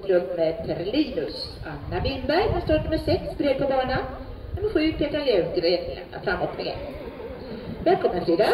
Grupp med Terlinus, Anna Winberg med start nummer 6, bred på banan. Nummer 7, Petra Lövgren lämnar med Välkommen Frida!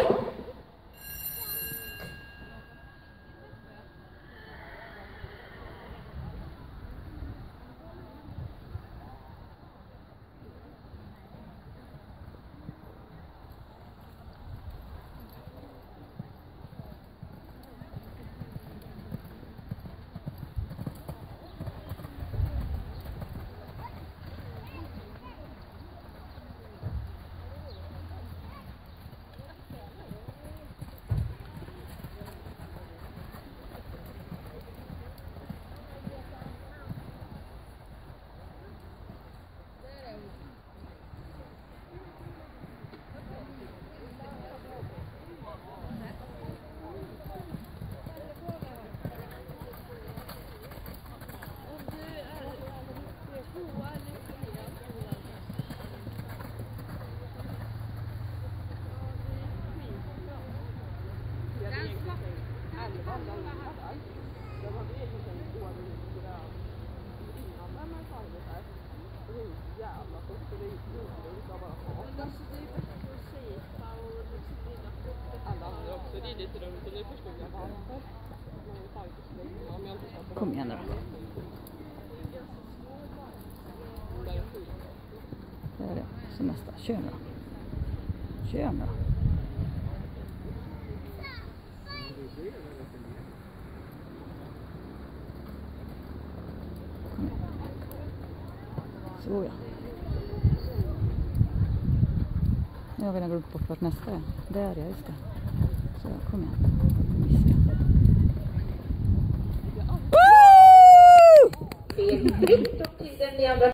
Kom igen nu då. Det är det. Så nästa. Kör nu då. Kör nu då. Så ja. Nu har vi redan glömt bort vart nästa är. Där ja, just det. Så kom igen. Missade